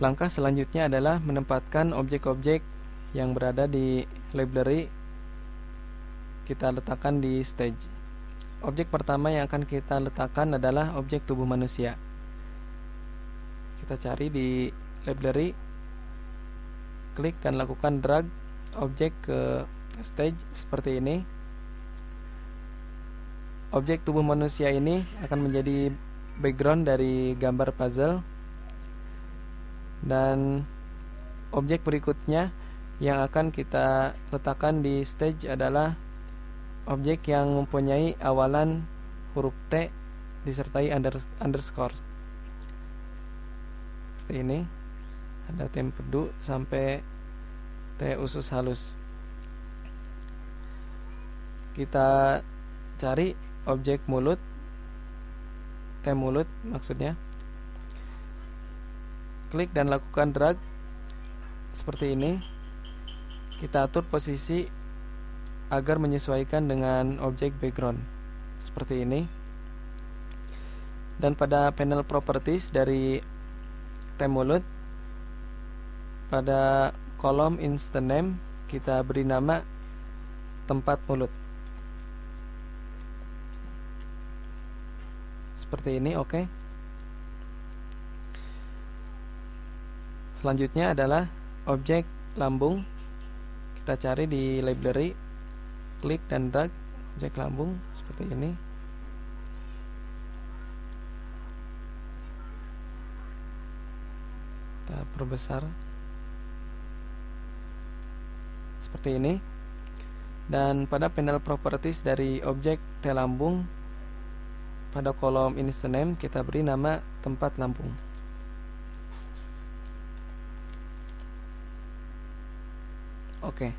langkah selanjutnya adalah menempatkan objek-objek yang berada di library kita letakkan di stage. Objek pertama yang akan kita letakkan adalah objek tubuh manusia. Kita cari di library klik dan lakukan drag objek ke stage seperti ini. Objek tubuh manusia ini akan menjadi background dari gambar puzzle dan objek berikutnya yang akan kita letakkan di stage adalah objek yang mempunyai awalan huruf T disertai under, underscore. Seperti ini. Ada tempedu sampai T usus halus. Kita cari objek mulut T mulut maksudnya klik dan lakukan drag. Seperti ini. Kita atur posisi agar menyesuaikan dengan objek background. Seperti ini. Dan pada panel properties dari tem mulut pada kolom instant name kita beri nama tempat mulut. Seperti ini oke. okay. Selanjutnya adalah objek lambung. Kita cari di library, klik dan drag objek lambung seperti ini. Kita perbesar seperti ini. Dan pada panel properties dari objek T lambung pada kolom instant name kita beri nama tempat lambung. Oke.